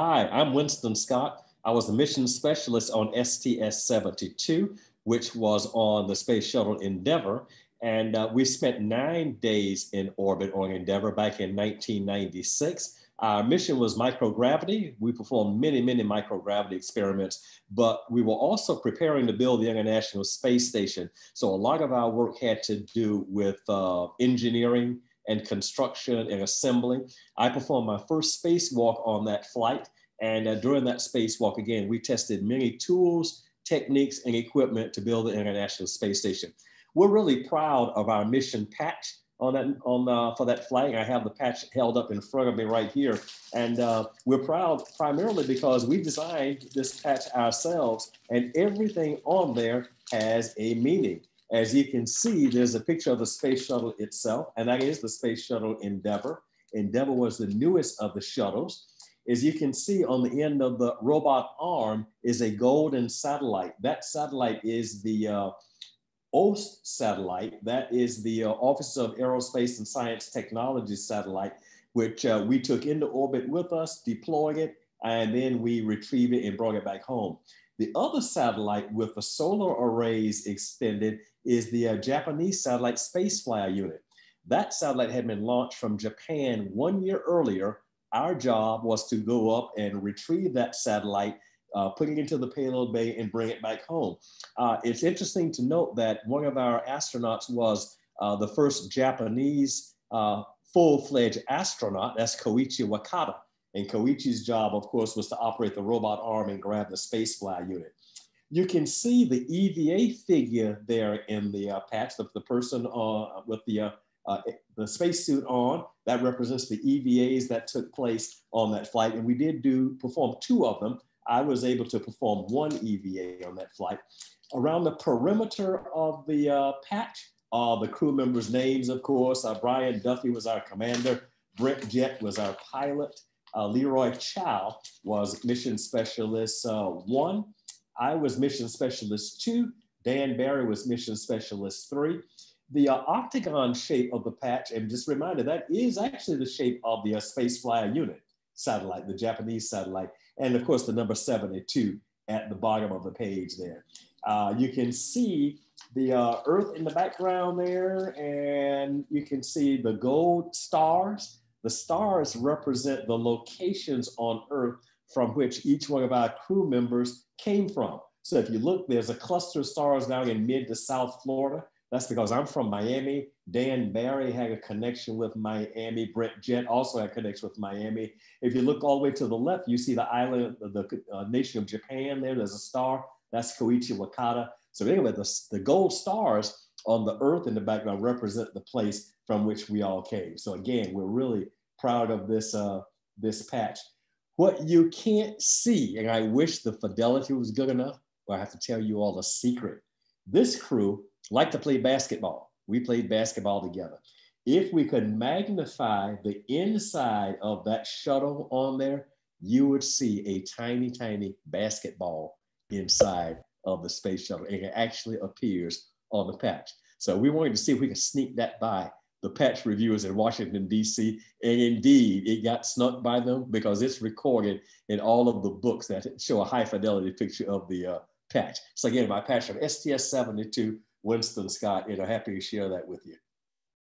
Hi, I'm Winston Scott. I was a mission specialist on STS 72, which was on the Space Shuttle Endeavour. And uh, we spent nine days in orbit on Endeavour back in 1996. Our mission was microgravity. We performed many, many microgravity experiments, but we were also preparing to build the International Space Station. So a lot of our work had to do with uh, engineering, and construction and assembly. I performed my first spacewalk on that flight. And uh, during that spacewalk, again, we tested many tools, techniques, and equipment to build the International Space Station. We're really proud of our mission patch on that on uh, for that flight. I have the patch held up in front of me right here, and uh, we're proud primarily because we designed this patch ourselves, and everything on there has a meaning. As you can see, there's a picture of the space shuttle itself, and that is the space shuttle Endeavour. Endeavour was the newest of the shuttles. As you can see on the end of the robot arm is a golden satellite. That satellite is the uh, OST satellite. That is the uh, Office of Aerospace and Science Technology satellite, which uh, we took into orbit with us, deployed it, and then we retrieved it and brought it back home. The other satellite with the solar arrays extended is the uh, Japanese satellite Space Flyer unit. That satellite had been launched from Japan one year earlier. Our job was to go up and retrieve that satellite, uh, put it into the payload bay and bring it back home. Uh, it's interesting to note that one of our astronauts was uh, the first Japanese uh, full-fledged astronaut, that's Koichi Wakata. And Koichi's job, of course, was to operate the robot arm and grab the Space Flyer unit. You can see the EVA figure there in the uh, patch, the, the person uh, with the, uh, uh, the spacesuit on. That represents the EVAs that took place on that flight. And we did do perform two of them. I was able to perform one EVA on that flight. Around the perimeter of the uh, patch, uh, the crew members' names, of course. Uh, Brian Duffy was our commander. Brent Jett was our pilot. Uh, Leroy Chiao was mission specialist uh, one. I was mission specialist two. Dan Barry was mission specialist three. The uh, octagon shape of the patch, and just a reminder, that is actually the shape of the uh, Space Flyer unit satellite, the Japanese satellite. And of course, the number 72 at the bottom of the page there. Uh, you can see the uh, Earth in the background there, and you can see the gold stars the stars represent the locations on Earth from which each one of our crew members came from. So if you look, there's a cluster of stars down in mid to South Florida. That's because I'm from Miami. Dan Barry had a connection with Miami. Brent Jett also had a connection with Miami. If you look all the way to the left, you see the island, the uh, nation of Japan there. There's a star. That's Koichi Wakata. So anyway, the, the gold stars on the earth in the background represent the place from which we all came. So again, we're really proud of this, uh, this patch. What you can't see, and I wish the fidelity was good enough, but I have to tell you all a secret. This crew liked to play basketball. We played basketball together. If we could magnify the inside of that shuttle on there, you would see a tiny, tiny basketball inside of the space shuttle. And it actually appears on the patch. So we wanted to see if we could sneak that by the patch reviewers in Washington, D.C. And indeed, it got snuck by them because it's recorded in all of the books that show a high fidelity picture of the uh, patch. So again, my patch from STS 72, Winston Scott, and I'm happy to share that with you.